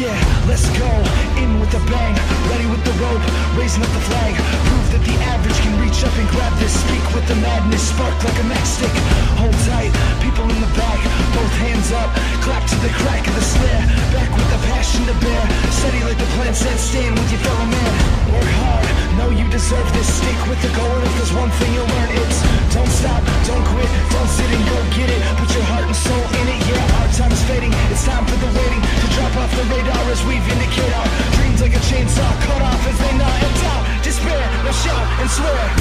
Yeah, let's go in with a bang. Ready with the rope, raising up the flag. Prove that the average can reach up and grab this. Speak with the madness, spark like a matchstick. Hold tight, people in the back, both hands up. Clap to the crack of the snare. Back with the passion to bear. Steady like the plan said, stand with your fellow man. Work hard, know you deserve this. Stick with the goal, if there's one thing you'll learn, it's It's time for the waiting to drop off the radar as we vindicate our dreams like a chainsaw cut off as they gnaw and doubt, despair, no shout and swear.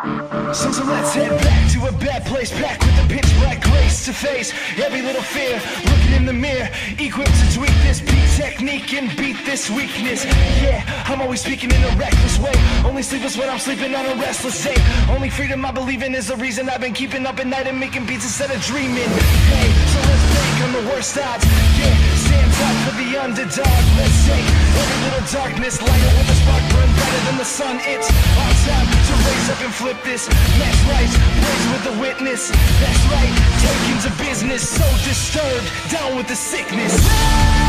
So, so let's head back to a bad place, back with a pitch black grace to face every little fear. Looking in the mirror, equipped to tweak this beat technique and beat this weakness. Yeah, I'm always speaking in a reckless way. Only sleepless when I'm sleeping on a restless day. Only freedom I believe in is the reason I've been keeping up at night and making beats instead of dreaming. Hey, so let's bank on the worst odds. Yeah, stand up for the underdog. Let's take every little darkness, light it with a spark, burn brighter than the sun. It's our time raise up and flip this. Match lights, praise with the witness. That's right, taking to business. So disturbed, down with the sickness.